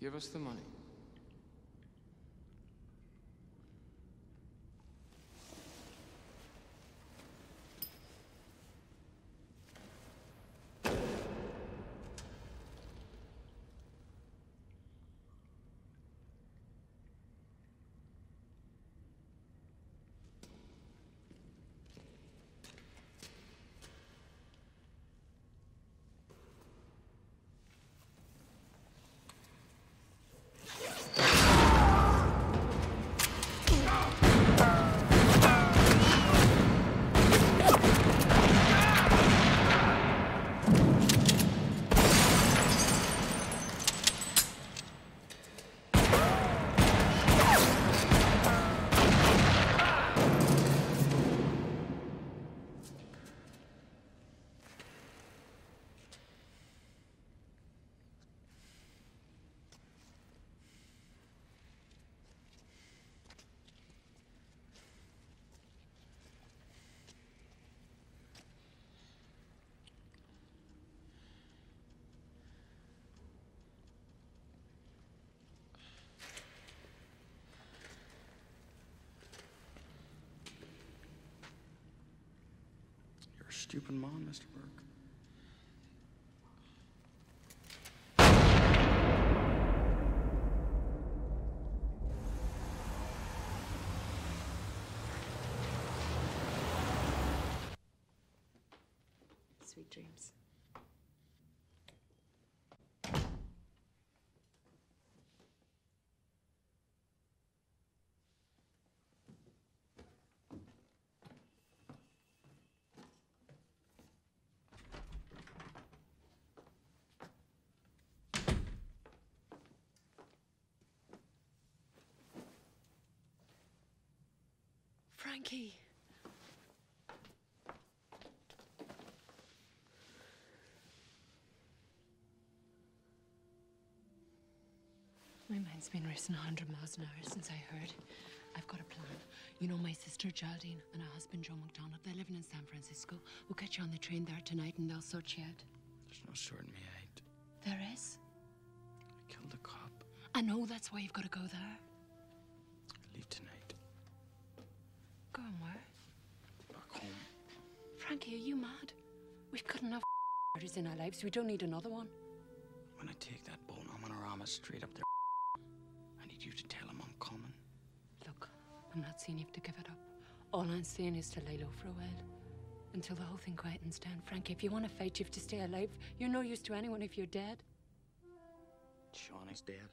Give us the money. Stupid mom, Mr. Burke. Sweet dreams. Frankie. My mind's been racing 100 miles an hour since I heard. I've got a plan. You know my sister Geraldine and her husband Joe McDonald. They're living in San Francisco. We'll get you on the train there tonight and they'll sort you out. There's no sorting me out. There is. I killed a cop. I know that's why you've got to go there. Frankie, are you mad? We've got enough murders in our lives. We don't need another one. When I take that bone, I'm gonna ram it straight up there. I need you to tell him I'm coming. Look, I'm not saying you have to give it up. All I'm saying is to lay low for a while. Until the whole thing quietens down. Frankie, if you want to fight, you have to stay alive. You're no use to anyone if you're dead. Shawnee's dead.